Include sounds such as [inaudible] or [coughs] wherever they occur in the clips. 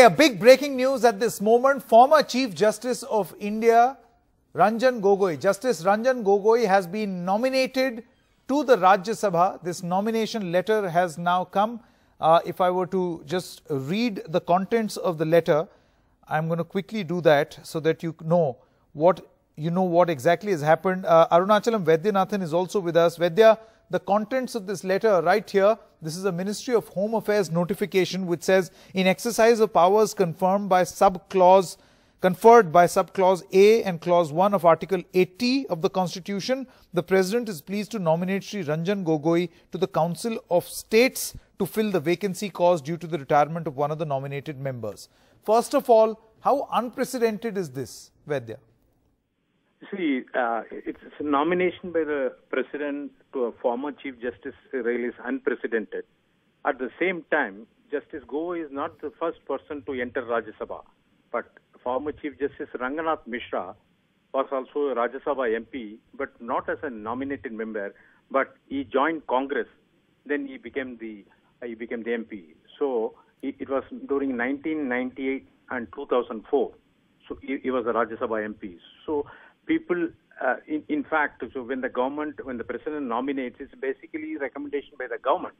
A big breaking news at this moment. Former Chief Justice of India, Ranjan Gogoi, Justice Ranjan Gogoi has been nominated to the Rajya Sabha. This nomination letter has now come. Uh, if I were to just read the contents of the letter, I'm going to quickly do that so that you know what you know what exactly has happened. Uh, Arunachalam Vaidyanathan is also with us. Vaidya, the contents of this letter right here. This is a Ministry of Home Affairs notification which says in exercise of powers confirmed by sub clause conferred by sub clause A and clause 1 of article 80 of the constitution the president is pleased to nominate Sri Ranjan Gogoi to the council of states to fill the vacancy caused due to the retirement of one of the nominated members first of all how unprecedented is this Vaidya See, uh, it's a nomination by the president to a former Chief Justice really is unprecedented. At the same time, Justice Gogoi is not the first person to enter Rajya Sabha, but former Chief Justice Ranganath Mishra was also a Rajya Sabha MP, but not as a nominated member, but he joined Congress. Then he became the uh, he became the MP. So it, it was during 1998 and 2004. So he, he was a Rajya Sabha MP. So people, uh, in, in fact, so when the government, when the president nominates, it's basically recommendation by the government.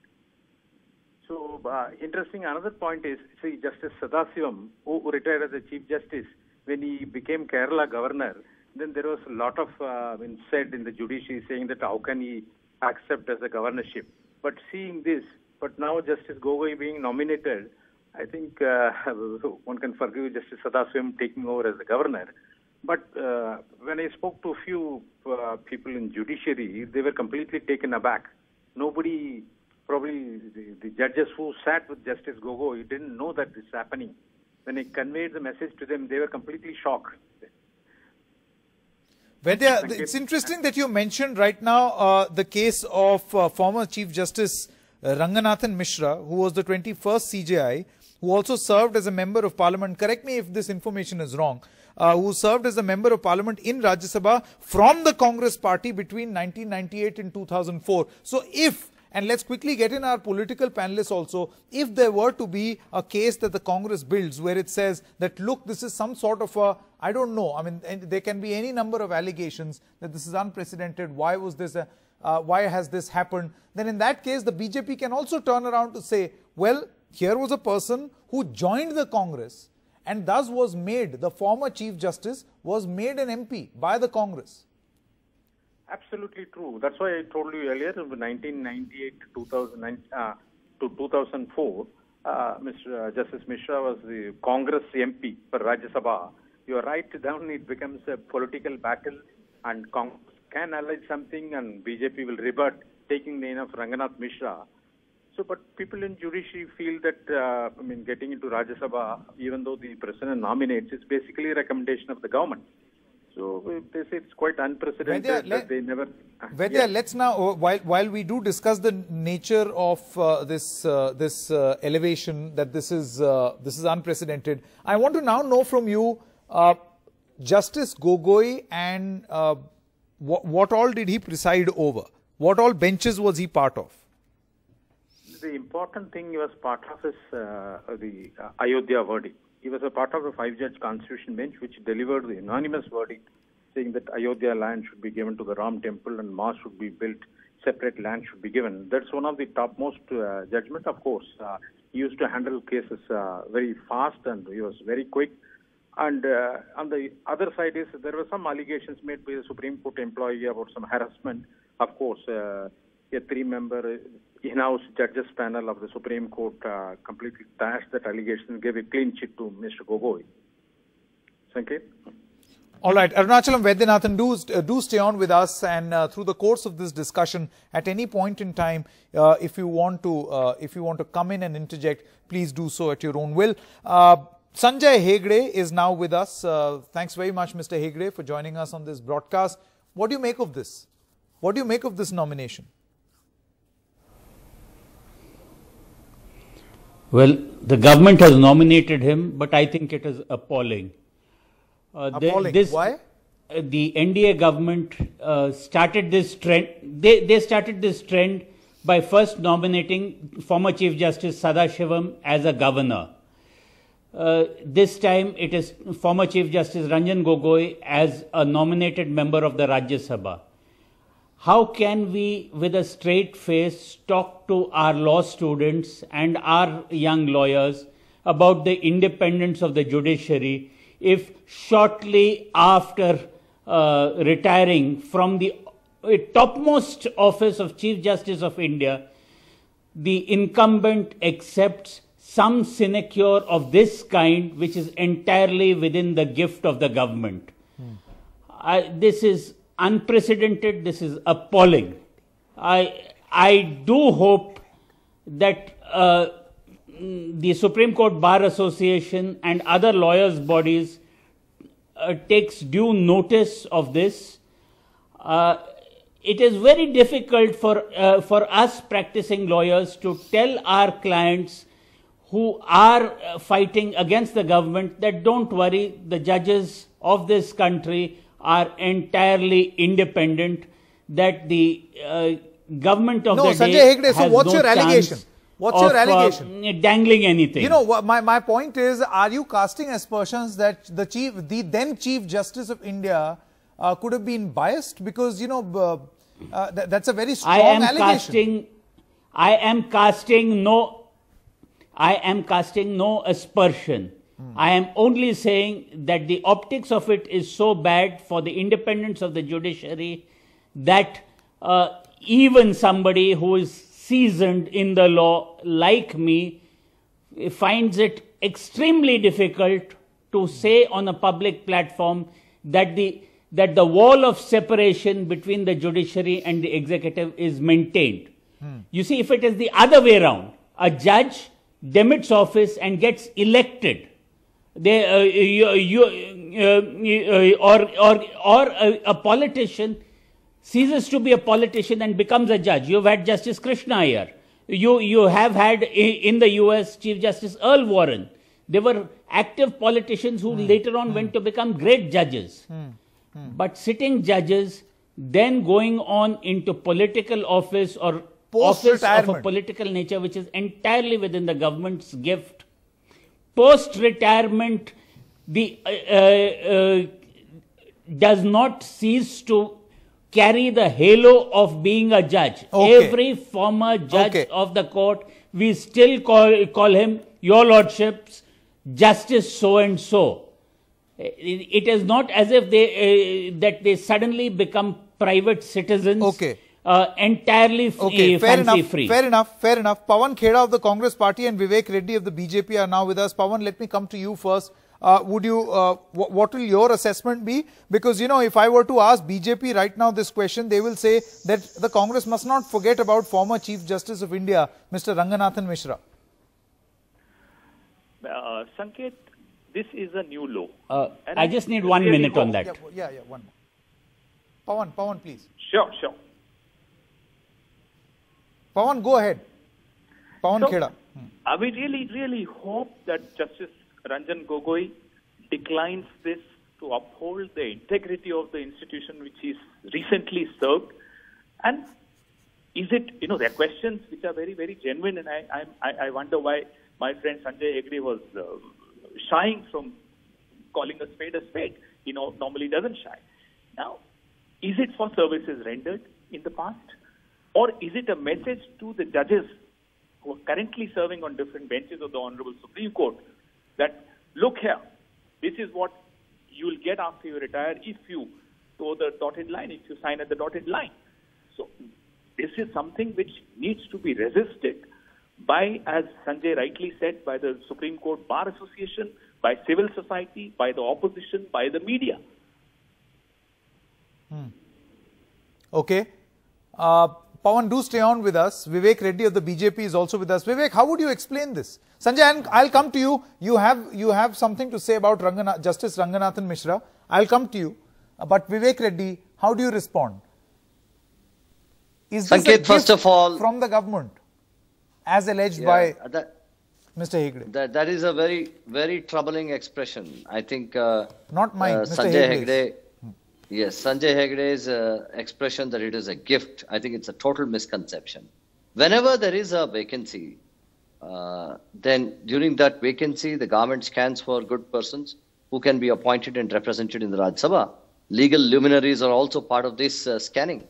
So uh, interesting. Another point is, see, Justice Sadasivam, who retired as a Chief Justice, when he became Kerala Governor, then there was a lot of uh, said in the judiciary saying that how can he accept as a governorship. But seeing this, but now Justice Gogoi being nominated, I think uh, [laughs] one can forgive Justice Sadasivam taking over as the governor. But uh, when I spoke to a few uh, people in judiciary, they were completely taken aback. Nobody, probably the, the judges who sat with Justice Gogoi didn't know that this is happening. When I conveyed the message to them, they were completely shocked. Vaidya, it's interesting that you mentioned right now uh, the case of uh, former Chief Justice uh, Ranganathan Mishra, who was the 21st CJI, who also served as a member of parliament. Correct me if this information is wrong. Uh, who served as a member of parliament in Rajya Sabha from the Congress party between 1998 and 2004. So if and let's quickly get in our political panelists also. If there were to be a case that the Congress builds where it says that, look, this is some sort of a, I don't know, I mean, there can be any number of allegations that this is unprecedented. Why was this a, uh, why has this happened? Then in that case, the BJP can also turn around to say, well, here was a person who joined the Congress and thus was made, the former Chief Justice was made an MP by the Congress. Absolutely true. That's why I told you earlier, in 1998 to 2009 uh, to 2004, uh, Mr. Uh, Justice Mishra was the Congress MP for Rajya Sabha. You are right down, it becomes a political battle and Congress can allege something and BJP will rebut taking the name of Ranganath Mishra. So, but people in judiciary feel that, uh, I mean, getting into Rajya Sabha, even though the president nominates, is basically a recommendation of the government. So they say it's quite unprecedented Vaidya, that they never. Vaidya, let's now uh, while while we do discuss the nature of uh, this uh, this uh, elevation that this is uh, this is unprecedented. I want to now know from you, uh, Justice Gogoi, and what, what all did he preside over? What all benches was he part of? The important thing he was part of is the Ayodhya verdict he was a part of the five-judge constitution bench which delivered the unanimous verdict saying that Ayodhya land should be given to the Ram temple and mosque should be built, separate land should be given. That's one of the topmost uh, judgment, of course. Uh, he used to handle cases uh, very fast and he was very quick. And uh, on the other side is there were some allegations made by the Supreme Court employee about some harassment. Of course, uh, a three-member in-house judges panel of the Supreme Court uh, completely dashed that allegation, gave a clean chit to Mr. Gogoi. Sanket? All right, Arunachalam Vaidyanathan, do, uh, do stay on with us and uh, through the course of this discussion, at any point in time, uh, if you want to, uh, if you want to come in and interject, please do so at your own will. Uh, Sanjay Hegde is now with us. thanks very much, Mr. Hegde, for joining us on this broadcast. What do you make of this? What do you make of this nomination? Well, the government has nominated him, but I think it is appalling. Uh, appalling. This, Why? Uh, the NDA government uh, started this trend. They, they started this trend by first nominating former Chief Justice Sadashivam as a governor. Uh, this time it is former Chief Justice Ranjan Gogoi as a nominated member of the Rajya Sabha. How can we, with a straight face, talk to our law students and our young lawyers about the independence of the judiciary if shortly after uh, retiring from the topmost office of Chief Justice of India, the incumbent accepts some sinecure of this kind, which is entirely within the gift of the government. I, this is unprecedented. This is appalling. I I do hope that uh, the Supreme Court Bar Association and other lawyers' bodies uh, takes due notice of this. Uh, it is very difficult for uh, for us practicing lawyers to tell our clients who are uh, fighting against the government that don't worry, the judges of this country are entirely independent, that the uh, government of No, the Sanjay day Hegde, so what's no your allegation? What's your of, uh, allegation? dangling anything. You know, my, my point is, are you casting aspersions that the chief, the then Chief Justice of India, uh, could have been biased? Because you know, uh, uh, th- that's a very strong I am allegation. casting, I am casting no, I am casting no aspersion. I am only saying that the optics of it is so bad for the independence of the judiciary that uh, even somebody who is seasoned in the law, like me, finds it extremely difficult to say on a public platform that the that the wall of separation between the judiciary and the executive is maintained. You see, if it is the other way around, a judge demits office and gets elected, they, uh, you, uh, uh, you, uh, or or or a, a politician ceases to be a politician and becomes a judge. You've had Justice Krishna Iyer. You, you have had in the US Chief Justice Earl Warren. They were active politicians who hmm. later on went hmm. to become great judges. Hmm. But sitting judges, then going on into political office or office of a political nature, which is entirely within the government's gift. Post retirement, the uh, uh, does not cease to carry the halo of being a judge. Okay. Every former judge Okay. of the court, we still call, call him, Your Lordships, Justice so and so. It it is not as if they uh, that they suddenly become private citizens. Okay. Uh, entirely f- Okay, uh, fair enough. free. Fair enough. Fair enough. Pawan Khera of the Congress Party and Vivek Reddy of the BJP are now with us. Pawan, let me come to you first. Uh, would you? Uh, wh- what will your assessment be? Because you know, if I were to ask BJP right now this question, they will say that the Congress must not forget about former Chief Justice of India, Mr. Ranganathan Mishra. Uh, Sanket, this is a new law. Uh, I just need one minute on that. Yeah, yeah, yeah. One. Pawan, Pawan, please. Sure, sure. Pawan, go ahead. Pawan So, Khera. I we really, really hope that Justice Ranjan Gogoi declines this to uphold the integrity of the institution which is recently served. And is it, you know, there are questions which are very, very genuine, and I, I, I wonder why my friend Sanjay Hegde was uh, shying from calling a spade a spade. He no, normally doesn't shy. Now, is it for services rendered in the past? Or is it a message to the judges who are currently serving on different benches of the Honorable Supreme Court that, look here, this is what you'll get after you retire if you toe the dotted line, if you sign at the dotted line. So, this is something which needs to be resisted by, as Sanjay rightly said, by the Supreme Court Bar Association, by civil society, by the opposition, by the media. Okay. Uh, Pawan, do stay on with us. Vivek Reddy of the BJP is also with us. Vivek, how would you explain this? Sanjay, and I'll come to you. You have you have something to say about Rangana, Justice Ranganathan Mishra. I'll come to you. But Vivek Reddy, how do you respond? Is this a Sanket, first of all- from the government, as alleged Yeah, by that, Mr. Hegde? that, that is a very, very troubling expression. I think uh, Not mine, uh, Mr. Sanjay Hegde's. Hegde, yes, Sanjay Hegde's uh, expression that it is a gift, I think it's a total misconception. Whenever there is a vacancy, uh, then during that vacancy, the government scans for good persons who can be appointed and represented in the Raj Sabha. Legal luminaries are also part of this uh, scanning.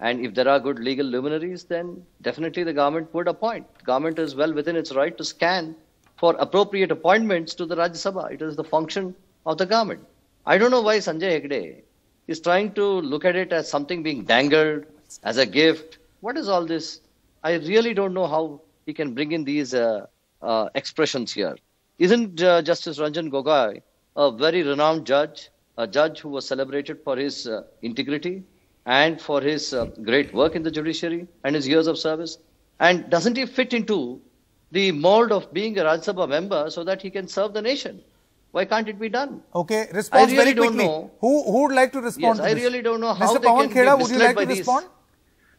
And if there are good legal luminaries, then definitely the government would appoint. The government is well within its right to scan for appropriate appointments to the Rajya Sabha. It is the function of the government. I don't know why Sanjay Hegde is trying to look at it as something being dangled, as a gift. What is all this? I really don't know how he can bring in these uh, uh, expressions here. Isn't uh, Justice Ranjan Gogoi a very renowned judge, a judge who was celebrated for his uh, integrity and for his uh, great work in the judiciary and his years of service? And doesn't he fit into the mold of being a Rajya Sabha member so that he can serve the nation? Why can't it be done? Okay, response I really very don't quickly. know. Who who would like to respond Yes, to I this? really don't know how Mr. they Pawan can be Khera, would you like by to these- respond?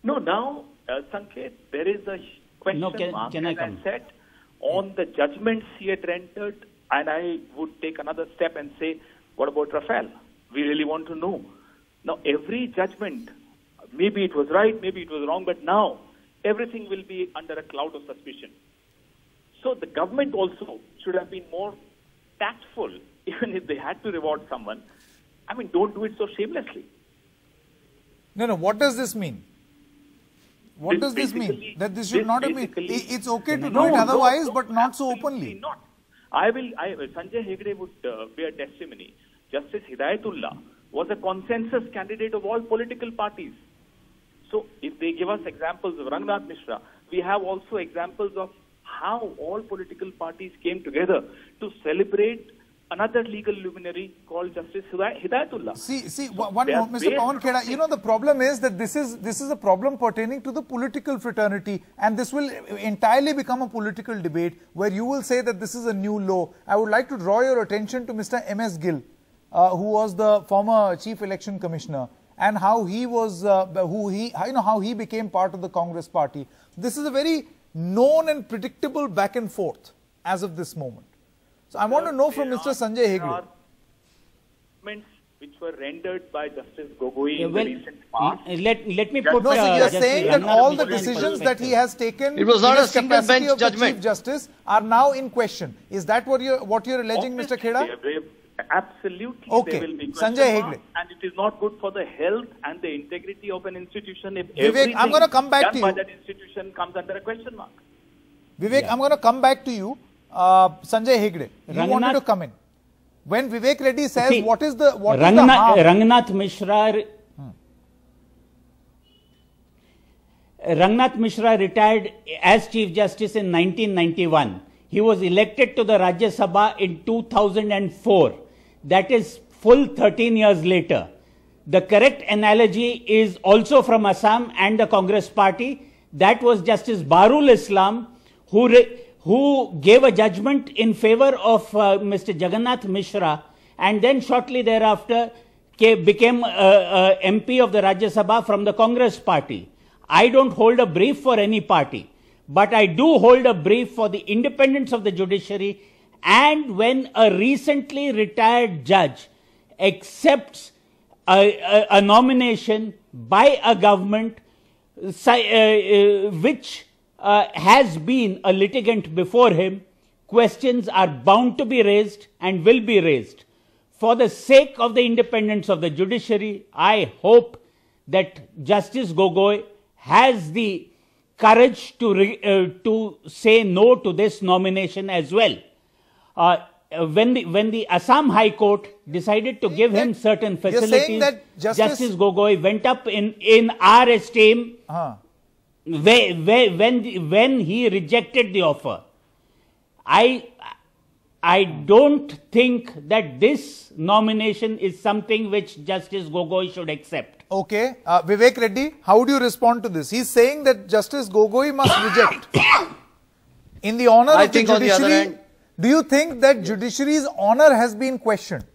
No, now, uh, Sanket, there is a question No, can- mark, can I as come? said, on the judgments he had rendered, and I would take another step and say, what about Rafale? We really want to know. Now, every judgment, maybe it was right, maybe it was wrong, but now everything will be under a cloud of suspicion. So the government also should have been more tactful, [laughs] even if they had to reward someone. I mean, don't do it so shamelessly. No, no. What does this mean? What This does this mean? That this should this not have been. It's okay to do it otherwise, no, but not so openly. Not. I will. I, Sanjay Hegde would uh, bear testimony. Justice Hidayatullah was a consensus candidate of all political parties. So, if they give us examples of Rangnath Mishra, we have also examples of how all political parties came together to celebrate another legal luminary called Justice Hiday- Hidayatullah. See, see, one, one Mr. Pawan Khera, you know the problem is that this is this is a problem pertaining to the political fraternity, and this will entirely become a political debate where you will say that this is a new law. I would like to draw your attention to Mr. M. S. Gill, uh, who was the former chief election commissioner, and how he was, uh, who he, you know, how he became part of the Congress party. This is a very known and predictable back and forth as of this moment. So I want to know from Mr. Sanjay there Hegde. are Statements which were rendered by Justice Gogoi Yeah, in the recent past. let, let me put No, so uh, you are Justice saying that all the decisions that he has taken It was not in a his single capacity bench of the judgment. Chief Justice are now in question. Is that what you're what you're alleging, Mr. Obviously, Khera? They- they- Absolutely, Okay. there will be Sanjay Hegde. and it is not good for the health and the integrity of an institution if Vivek, I'm gonna come back done to by you. that institution comes under a question mark. Vivek, I'm going to come back to you. Uh, Sanjay Hegde, you wanted to come in. When Vivek Reddy says See, what is the what is the Rangnath, harm? Rangnath Mishra. Rangnath Mishra retired as Chief Justice in 1991. He was elected to the Rajya Sabha in 2004. That is full 13 years later. The correct analogy is also from Assam and the Congress party. That was Justice Baharul Islam who, who gave a judgment in favor of uh, Mr. Jagannath Mishra and then shortly thereafter became uh, uh, MP of the Rajya Sabha from the Congress party. I don't hold a brief for any party, but I do hold a brief for the independence of the judiciary. And when a recently retired judge accepts a, a, a nomination by a government uh, uh, which uh, has been a litigant before him, questions are bound to be raised and will be raised. For the sake of the independence of the judiciary, I hope that Justice Gogoi has the courage to, uh, to say no to this nomination as well. Uh, uh, when the when the Assam High Court decided to give him That- certain you're saying facilities, that Justice- Justice Gogoi went up in in our esteem Huh. where, where, when, when he rejected the offer. I, I don't think that this nomination is something which Justice Gogoi should accept. Okay, uh, Vivek Reddy, how do you respond to this? He's saying that Justice Gogoi must reject. [coughs] In the honor I of the think on the other judiciary, hand- do you think that judiciary's honor has been questioned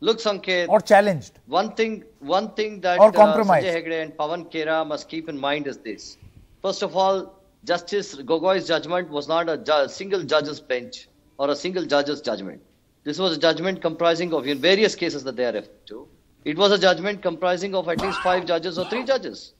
Look, Sanket, or challenged? one thing, one thing that Or uh, compromised. Sanjay Hegde and Pawan Khera must keep in mind is this. First of all, Justice Gogoi's judgment was not a ju- single judge's bench or a single judge's judgment. This was a judgment comprising of in various cases that they are referred to. It was a judgment comprising of at least five judges or three judges.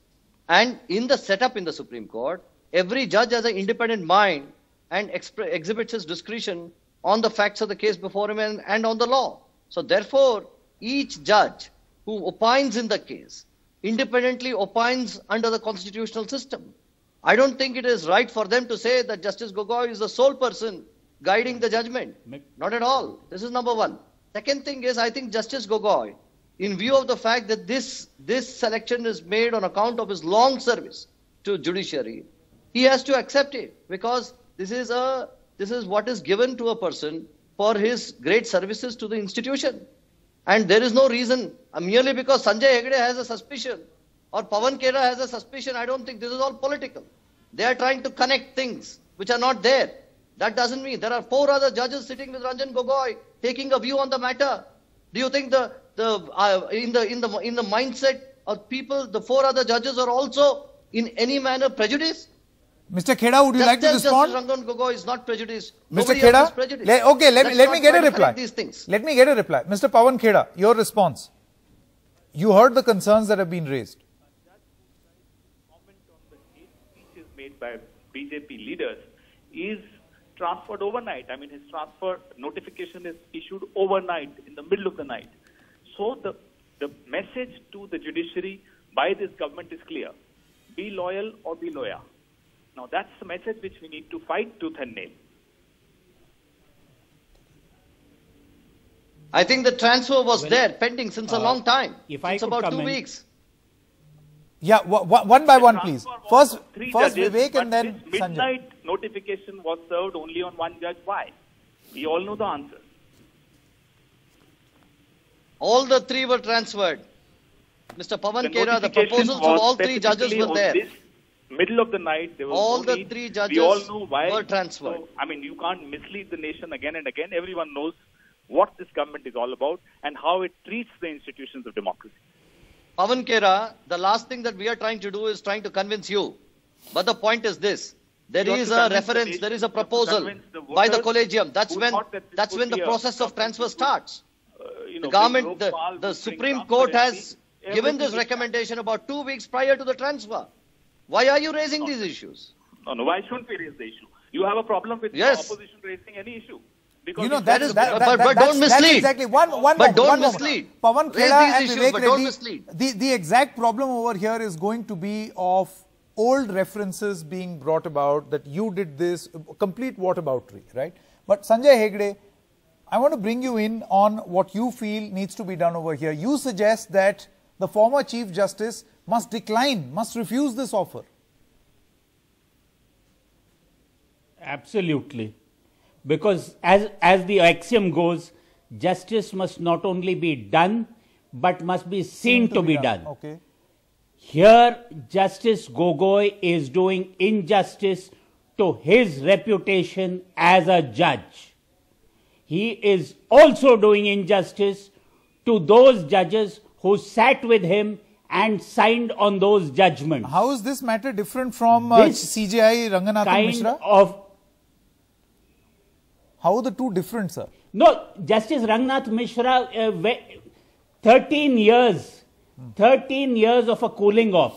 And in the setup in the Supreme Court, every judge has an independent mind and expre- exhibits his discretion on the facts of the case before him and, and on the law. So, therefore, each judge who opines in the case independently opines under the constitutional system. I don't think it is right for them to say that Justice Gogoi is the sole person guiding the judgment. Not at all. This is number one. Second thing is, I think Justice Gogoi, in view of the fact that this, this selection is made on account of his long service to judiciary, he has to accept it because this is a this is what is given to a person for his great services to the institution. And there is no reason, uh, merely because Sanjay Hegde has a suspicion or Pawan Khera has a suspicion, I don't think this is all political. They are trying to connect things which are not there. That doesn't mean there are four other judges sitting with Ranjan Gogoi taking a view on the matter. Do you think the the uh, in the in the in the mindset of people, the four other judges are also in any manner prejudiced? Mr. Khera, would you Just like to as respond? Justice Ranjan Gogoi is not prejudiced. Mr. Nobody else is Khera, prejudiced. le- okay, let me, Let's let me get a reply. These things. Let me get a reply. Mr. Pawan Khera, your response. You heard the concerns that have been raised. comment on the hate speeches made by BJP leaders is transferred overnight. I mean, his transfer notification is issued overnight in the middle of the night. So the the message to the judiciary by this government is clear: be loyal or be lawyer. Now that's the message which we need to fight tooth and nail. I think the transfer was there pending since a uh, long time. if I it's about two in- weeks. Yeah, wa- wa- one by one, please. Transfer was First, three first judges, Vivek and then this Sanjay. midnight notification was served only on one judge. Why? We all know the answer. All the three were transferred. Mr. Pawan The Khera, the proposals of all three judges were on there. Middle of the night, there was All no the need. three We judges all know why. were transferred. So, I mean, you can't mislead the nation again and again. Everyone knows what this government is all about and how it treats the institutions of democracy. Pawan Khera, the last thing that we are trying to do is trying to convince you. But the point is this. There is a convince the reference, there is a you have to proposal the by the collegium. That's when that that's when the process of transfer starts. Uh, you The know, government, the, the Supreme Court has given this recommendation about two weeks prior to the transfer. Why are you raising these issues? No, no, why shouldn't we raise the issue? You have a problem with Yes. the opposition raising any issue. Because You know, that is- is that, but- but don't that's, that's mislead. exactly one one But moment, don't one mislead. Pawan Raise Khera these and issues, Vivek but don't Reddy, mislead. The the exact problem over here is going to be of old references being brought about that you did this complete whataboutery, right? But Sanjay Hegde, I want to bring you in on what you feel needs to be done over here. You suggest that the former Chief Justice must decline, must refuse this offer. Absolutely. Because as, as the axiom goes, justice must not only be done, but must be seen to, be, done. Okay. Here, Justice Gogoi is doing injustice to his reputation as a judge. He is also doing injustice to those judges who sat with him and signed on those judgments. How is this matter different from uh, This CJI Ranganathan kind Mishra? of How are the two different, sir? No, Justice Rangnath Mishra, uh, 13 years, 13 years of a cooling off.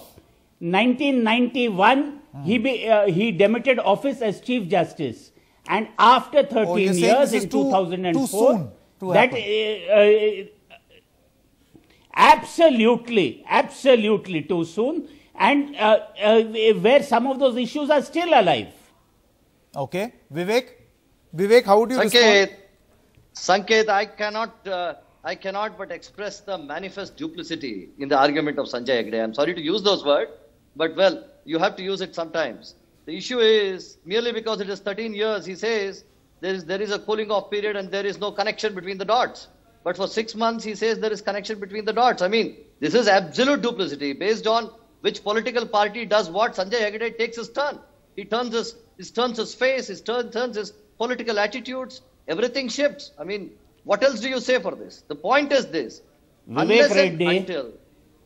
1991, he, be, uh, he demitted office as Chief Justice. And after 13 Oh, years in too- 2004, too soon to that uh, uh, absolutely, absolutely too soon. And uh, uh, where some of those issues are still alive. Okay. Vivek? Vivek, how would you respond? Sanket, Sanket, I cannot, uh, I cannot but express the manifest duplicity in the argument of Sanjay Hegde. I'm sorry to use those words, but well, you have to use it sometimes. The issue is merely because it is 13 years, he says there is there is a cooling off period and there is no connection between the dots. But for six months, he says there is connection between the dots. I mean, this is absolute duplicity based on which political party does what. Sanjay Hegde takes his turn. He turns his, he turns his face, he turn, turns his political attitudes. Everything shifts. I mean, what else do you say for this? The point is this. Vivek unless Reddy- until,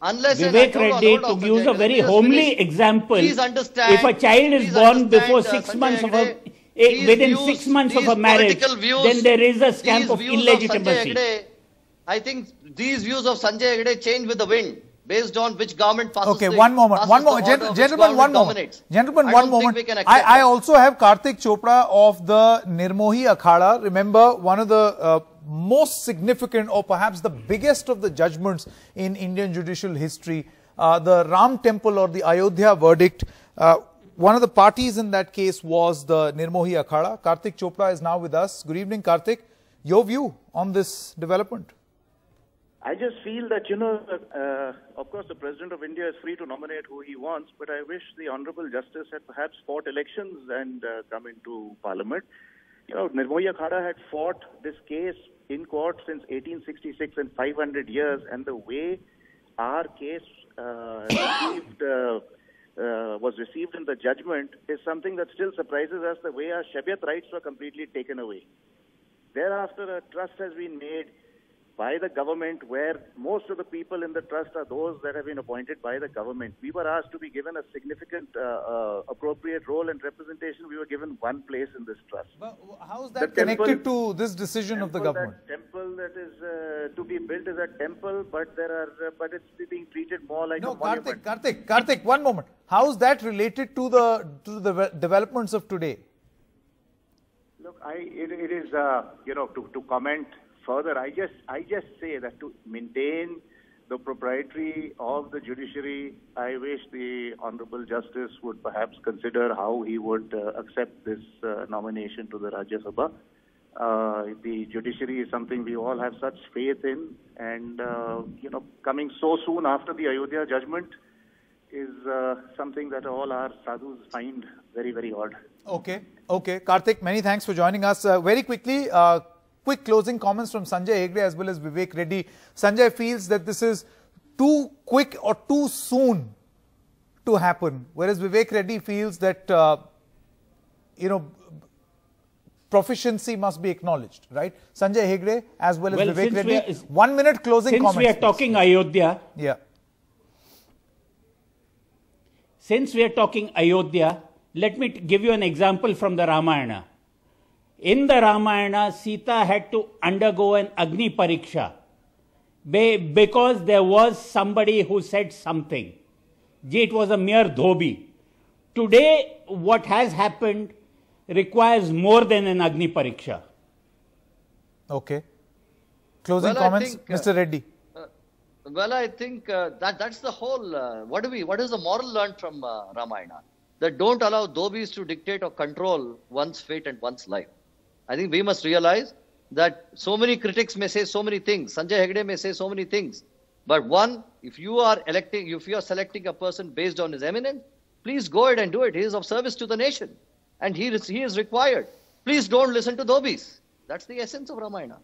unless Vivek Reddy, to Sanjay use a Hegde, very homely finish. example, Please understand. if a child is born before uh, six Sanjay months of a, Hegde, eh, within views- six months of a marriage, views- then there is a stamp of illegitimacy. Hegde, I think these views of Sanjay Hegde change with the wind. based on which government passes Okay, the, one moment, one moment, Gen- gentlemen, one moment, gentlemen, I one moment. I, I also have Karthik Chopra of the Nirmohi Akhada. Remember, one of the uh, most significant, or perhaps the biggest of the judgments in Indian judicial history, uh, the Ram Temple or the Ayodhya verdict. Uh, one of the parties in that case was the Nirmohi Akhada. Karthik Chopra is now with us. Good evening, Karthik. Your view on this development? I just feel that, you know, uh, of course, the President of India is free to nominate who he wants, but I wish the Honorable Justice had perhaps fought elections and uh, come into Parliament. You know, Nirmohi Akhada had fought this case in court since 1866 and 500 years, and the way our case uh, received, uh, uh, was received in the judgment is something that still surprises us, the way our Shebait rights were completely taken away. Thereafter, a trust has been made by the government where most of the people in the trust are those that have been appointed by the government. We were asked to be given a significant uh, uh, appropriate role and representation. We were given one place in this trust. But how is The that temple- connected to this decision of the government? That, temple that is uh, to be built is a temple, but there are, uh, but it's being treated more like No, a monument. Karthik, Karthik, Karthik, one moment. How is that related to the to the developments of today? Look, I, it, it is, uh, you know, to, to comment further, I just, I just say that to maintain the propriety of the judiciary, I wish the Honorable Justice would perhaps consider how he would uh, accept this uh, nomination to the Rajya Sabha. Uh, the judiciary is something we all have such faith in, and, uh, you know, coming so soon after the Ayodhya judgment is uh, something that all our sadhus find very, very odd. Okay, okay. Karthik, many thanks for joining us. Uh, very quickly, quick closing comments from Sanjay Hegde as well as Vivek Reddy. Sanjay feels that this is too quick or too soon to happen, whereas Vivek Reddy feels that, uh, you know, proficiency must be acknowledged, right? Sanjay Hegde as well as Well, Vivek since Reddy. are- One minute closing Since comments. we are talking Ayodhya, Yeah. since we are talking Ayodhya, let me give you an example from the Ramayana. In the Ramayana, Sita had to undergo an Agni Pariksha because there was somebody who said something. It was a mere dhobi. Today, what has happened requires more than an Agni Pariksha. Okay. Closing Well, comments, think, uh, Mr. Reddy. Well, I think uh, that that's the whole. Uh, what do we? What is the moral learned from uh, Ramayana? That don't allow dhobis to dictate or control one's fate and one's life. I think we must realize that so many critics may say so many things. Sanjay Hegde may say so many things. But one, if you are electing, if you are selecting a person based on his eminence, please go ahead and do it. He is of service to the nation, and he is, he is required. Please don't listen to dhobis. That's the essence of Ramayana.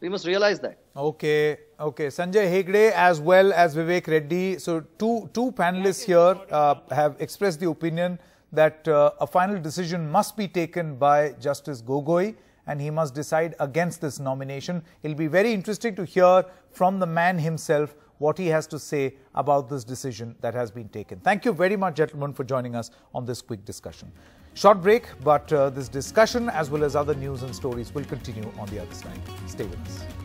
We must realize that. Okay, okay. Sanjay Hegde as well as Vivek Reddy. So two two panelists here uh, have expressed the opinion that uh, a final decision must be taken by Justice Gogoi and he must decide against this nomination. It'll be very interesting to hear from the man himself what he has to say about this decision that has been taken. Thank you very much, gentlemen, for joining us on this quick discussion. Short break, but uh, this discussion as well as other news and stories will continue on the other side. Stay with us.